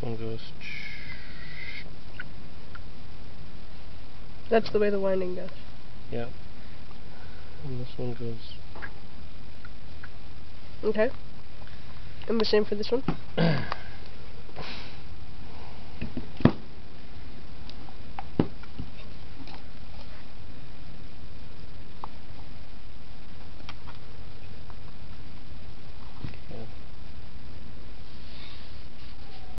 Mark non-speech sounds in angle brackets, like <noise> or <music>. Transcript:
one goes. That's the way the winding goes. Yeah. And this one goes. Okay. And the same for this one? <clears throat>